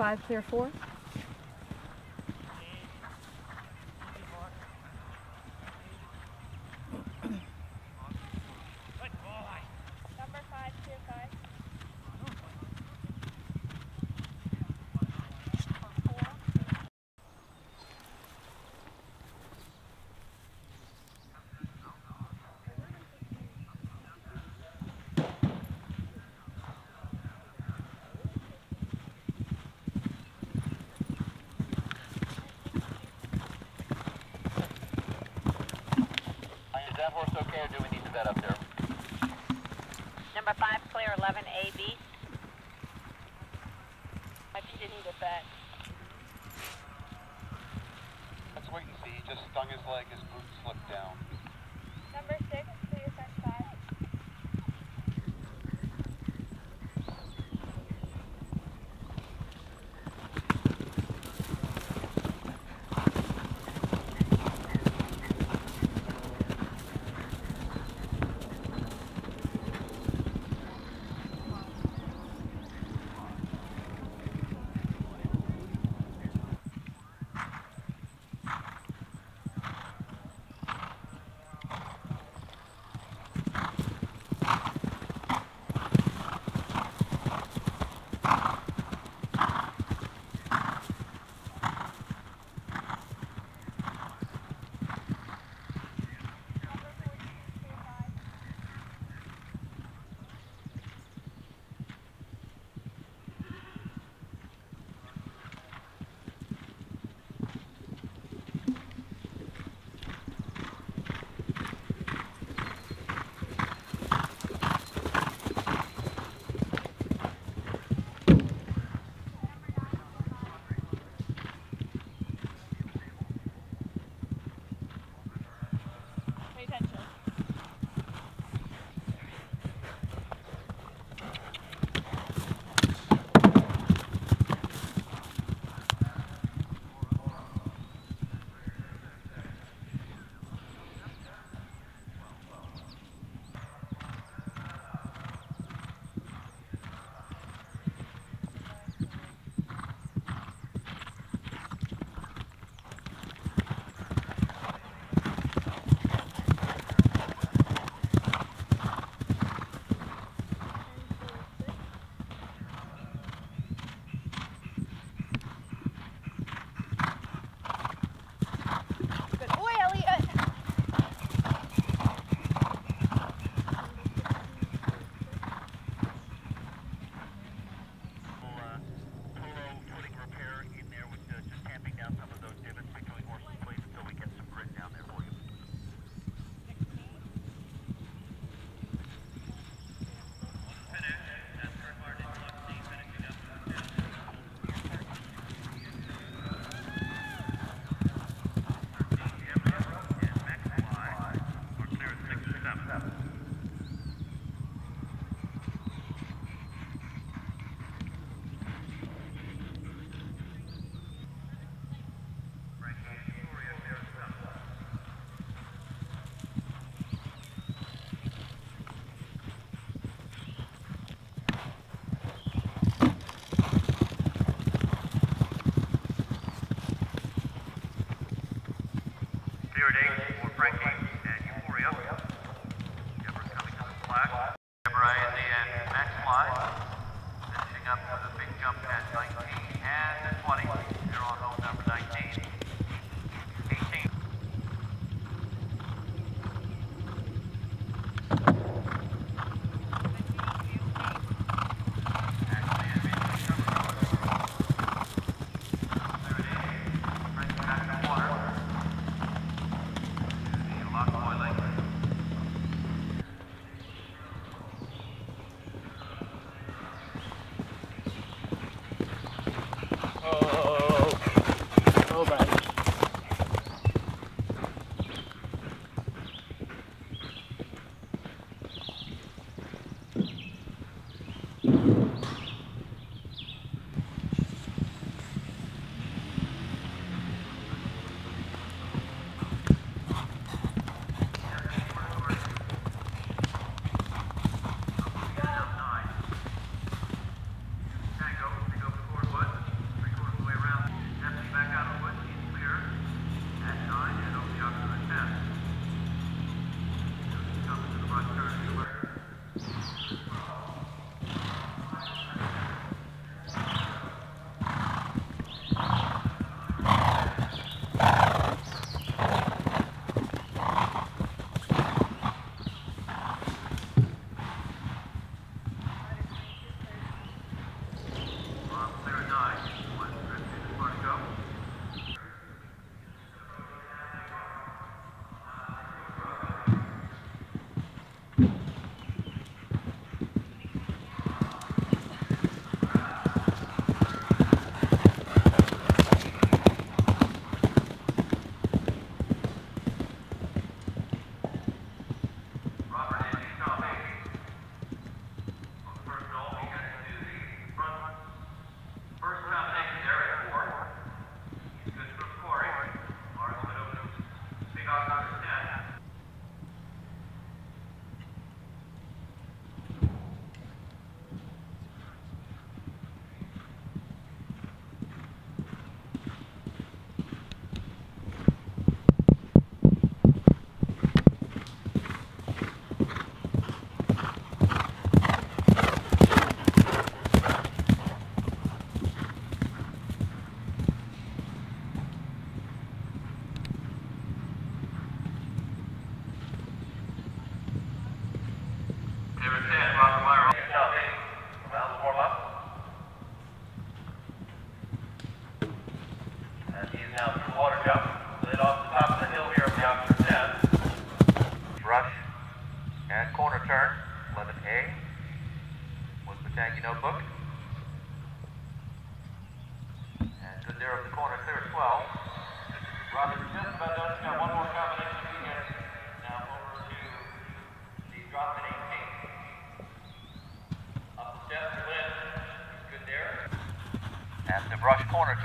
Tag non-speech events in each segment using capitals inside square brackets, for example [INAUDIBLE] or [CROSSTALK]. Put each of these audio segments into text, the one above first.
Five clear four. Good boy. Number five clear five. Is that horse okay, or do we need to bet up there? Number five, clear 11 AB. I she didn't need a bet. Let's wait and see. He just stung his leg. His boot slipped down.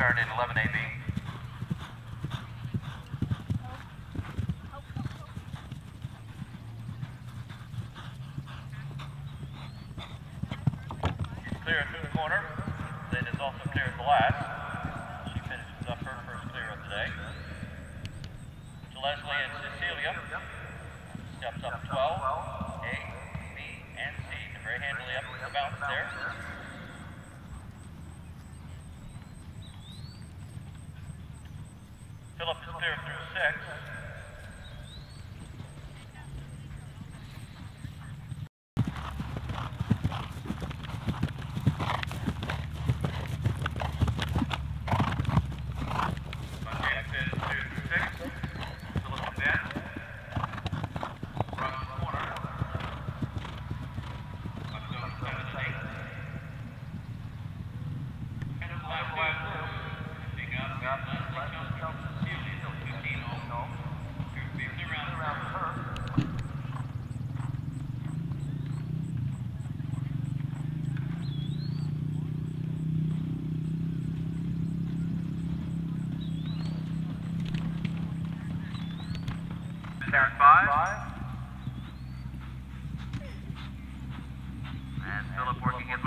turn in 11 AB. Clear through the corner. Also clear at the last. She finishes her first clear of the day. Leslie and Cecilia. Steps up 12, A, B, and C. Very handily up the bounce there. 0 through 6.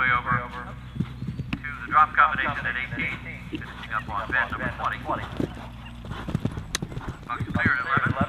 way over to the drop combination at 18, finishing up on bend number 20. Box clear at 11.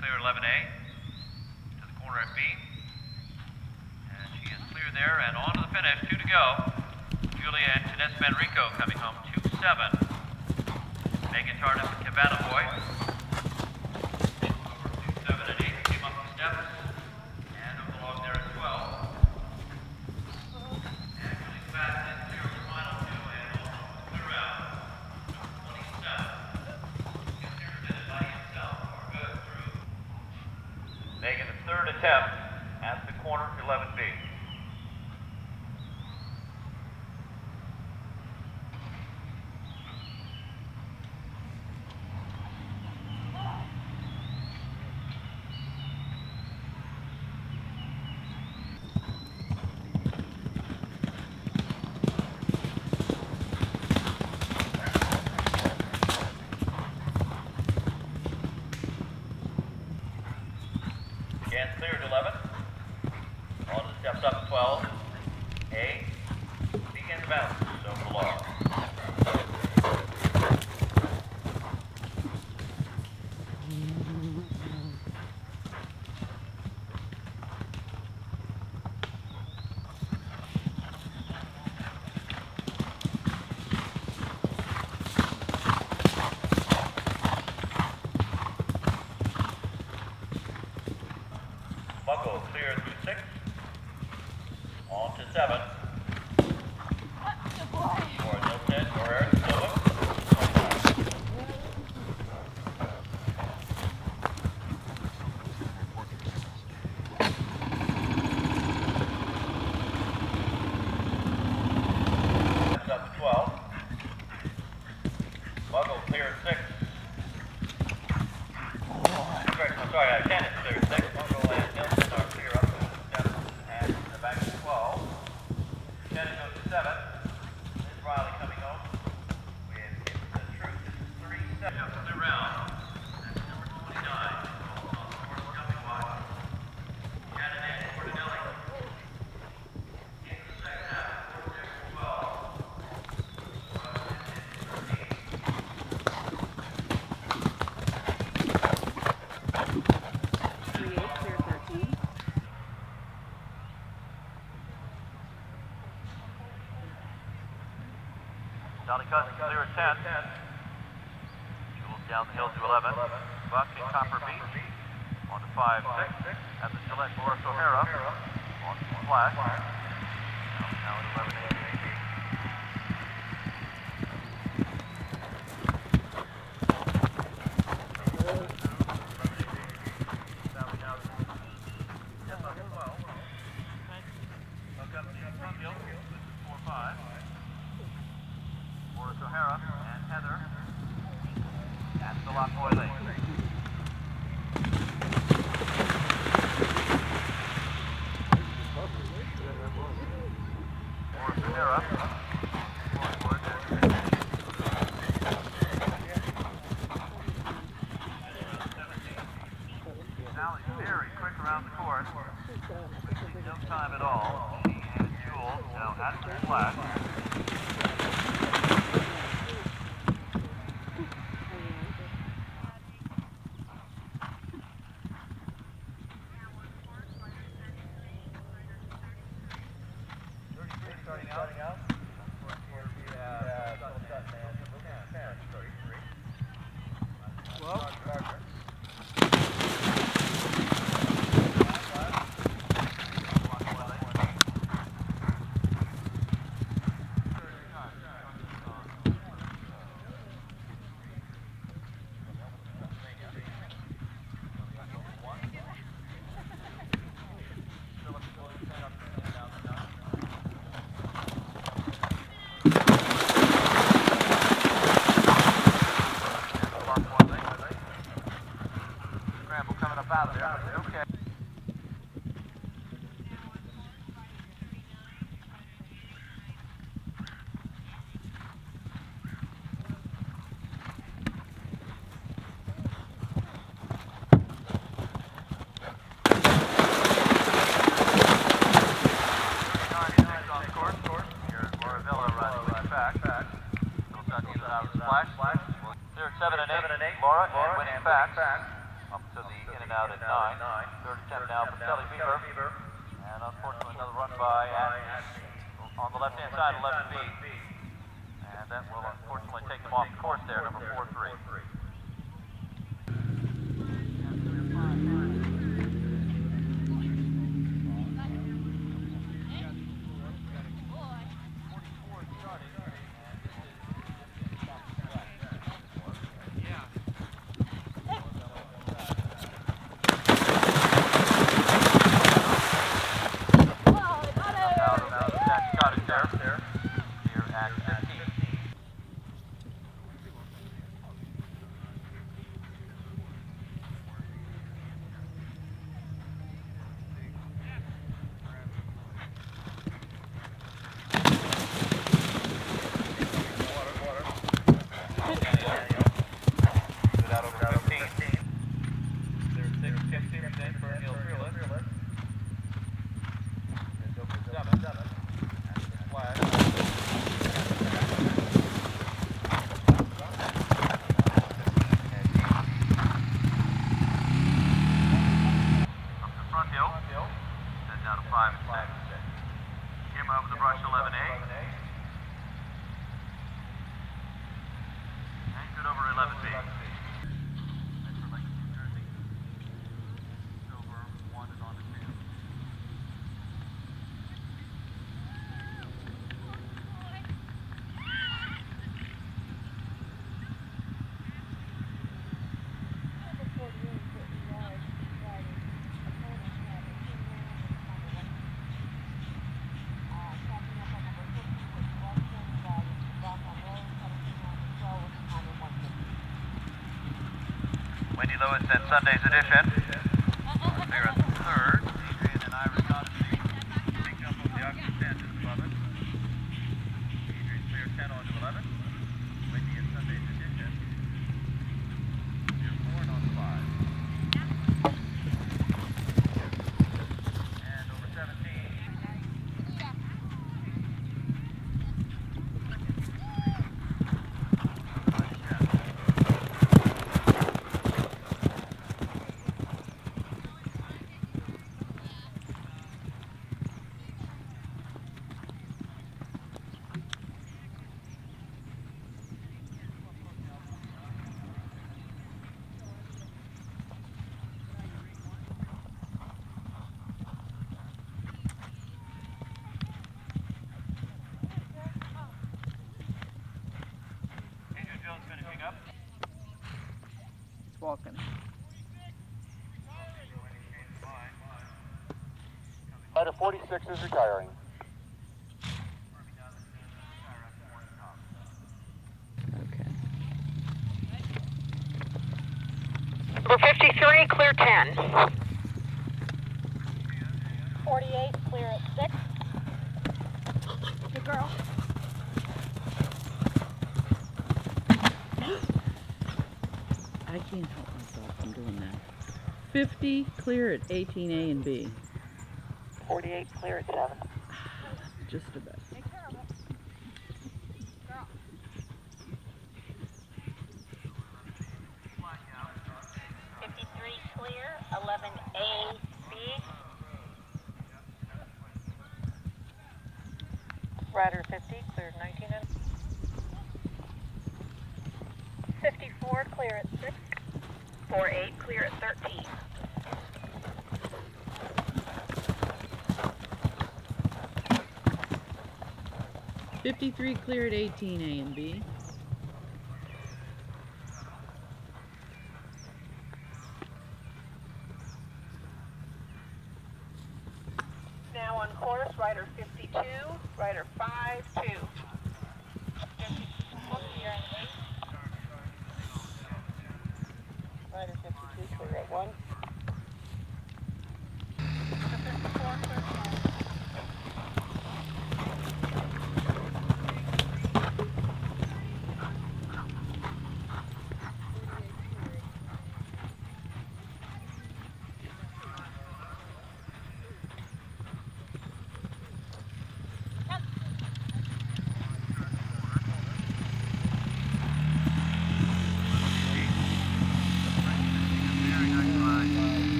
clear 11A to the corner at B. And she is clear there and on to the finish. Two to go. Julia and Tines Manrico coming home 2-7. Megan Tardif and Cabana Boy. Clear cleared 11. All the steps up 12. A. Begin the bounce. So below. Hello? uh, flash. Zero seven and eight, and eight Laura, Laura and Winnie Fax. Up to the in and out at nine. Third attempt now for Kelly Beaver. And unfortunately another run by Ashley. On the left-hand side, 11B. And that will unfortunately take them off course there, number 4-3. Wendy Lewis and Sunday's edition. walking. Fighter 46 is retiring. Okay. Number 53, clear 10. 50 clear at 18A and B. 48 clear at 7. [SIGHS] Just a about. Rider 50, cleared 19 and 54, clear at 6. 48, clear at 13. 53 clear at 18 A and B.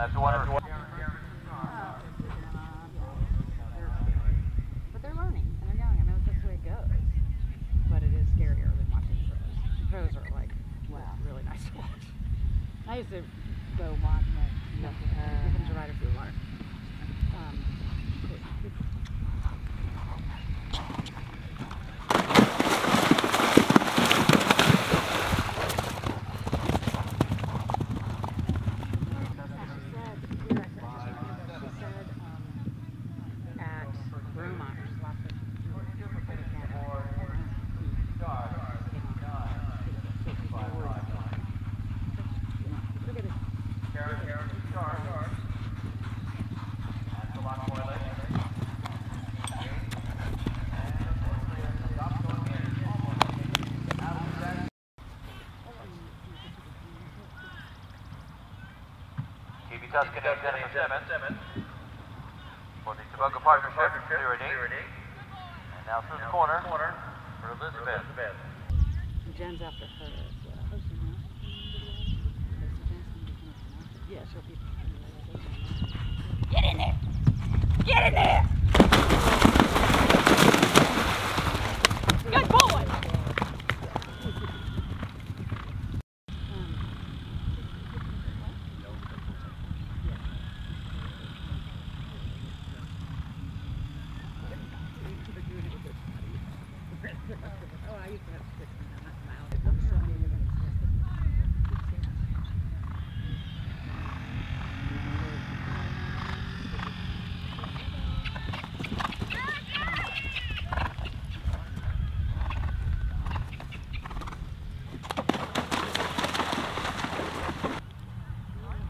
Last one. Tuscan is Jennifer Simmons. For the Tobacco Partnership, at. And now through the corner for Elizabeth. Jen's after her as well. Yeah, she'll be. Get in there! Get in there! Good boy! Oh, I used to have six and a half miles.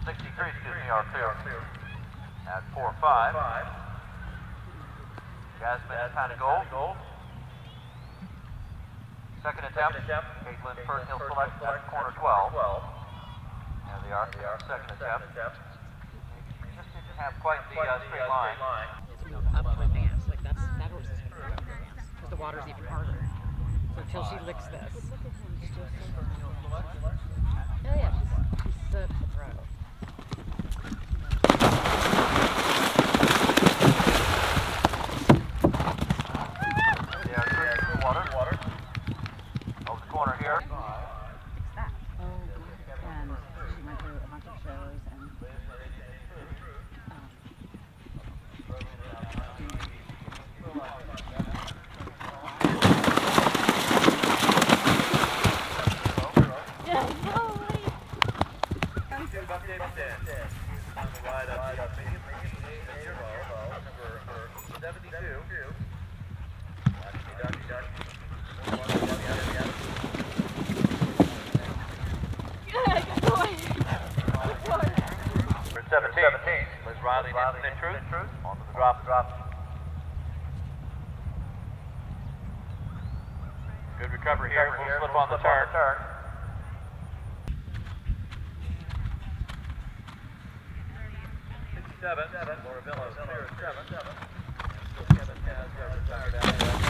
Sixty-three, excuse me, are clear. At four five. Jasmine kind of goal. Second attempt. Caitlin Fernhill select at corner twelve. There they are. Second attempt. Just didn't have quite the uh, straight line. up to advance. Like that's that horse is gonna go to advance because the water's even harder. So until she licks this. Oh yeah, she's, she's such a pro. 17. 17. Liz Riley, Riley Nesson Truth. Truth. Onto the drop. drop. Good recovery, recovery here. We'll here. slip, we'll on, slip the on the turn. Six, seven, seven. Morabello, clear at seven. seven. Kevin has uh, retired out.